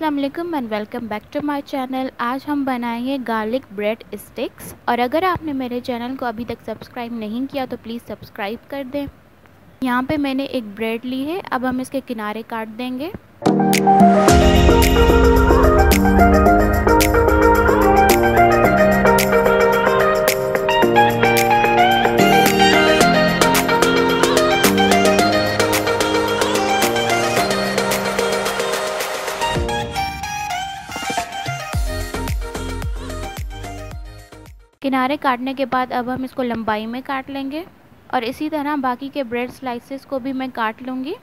अस्सलाम वालेकुम and welcome back to my channel आज हम बनाएँगे गार्लिक ब्रेड स्टिक्स और अगर आपने मेरे चैनल को अभी तक सब्सक्राइब नहीं किया तो प्लीज़ सब्सक्राइब कर दें। यहाँ पे मैंने एक ब्रेड ली है। अब हम इसके किनारे काट देंगे। किनारे काटने के बाद अब हम इसको लंबाई में काट लेंगे और इसी तरह बाकी के ब्रेड स्लाइसेस को भी मैं काट लूँगी।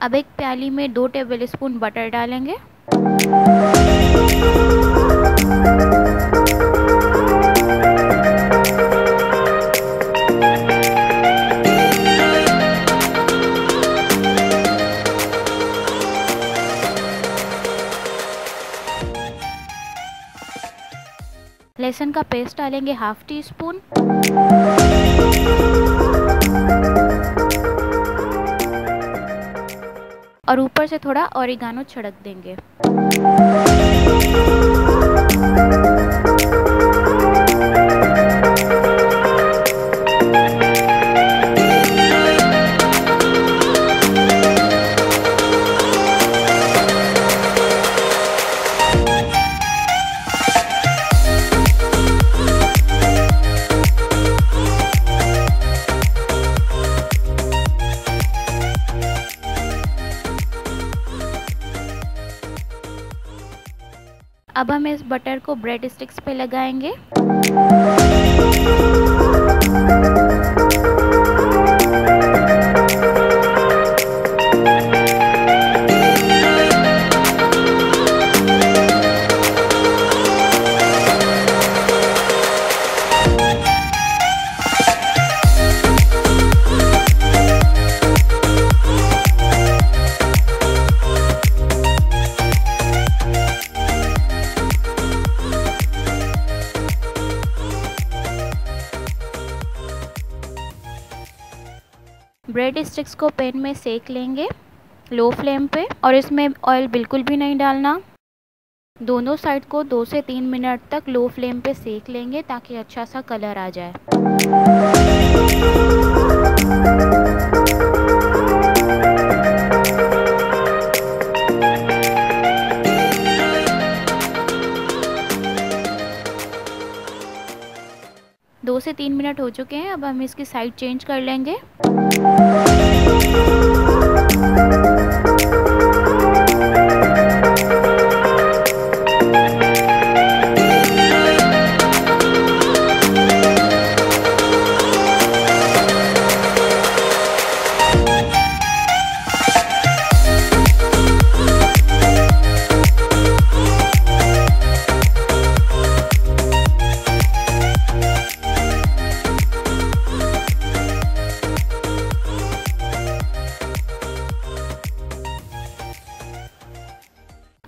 अब एक प्याली में दो टेबल स्पून बटर डालेंगे। लहसुन का पेस्ट डालेंगे हाफ़ टी स्पून और ऊपर से थोड़ा औरिगानो छिड़क देंगे। अब हम इस बटर को ब्रेड स्टिक्स पे लगाएँगे। ब्रेड स्टिक्स को पैन में सेक लेंगे लो फ्लेम पे और इसमें ऑयल बिल्कुल भी नहीं डालना। दोनों साइड को दो से तीन मिनट तक लो फ्लेम पे सेक लेंगे ताकि अच्छा सा कलर आ जाए। से तीन मिनट हो चुके हैं अब हम इसकी साइड चेंज कर लेंगे।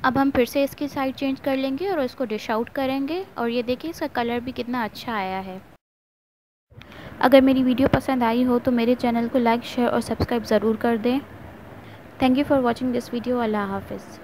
अब हम फिर से इसकी साइड चेंज कर लेंगे और इसको डिश आउट करेंगे। और ये देखिए, इसका कलर भी कितना अच्छा आया है। अगर मेरी वीडियो पसंद आई हो तो मेरे चैनल को लाइक शेयर और सब्सक्राइब ज़रूर कर दें। Thank you for watching this video अल्लाह हाफिज़।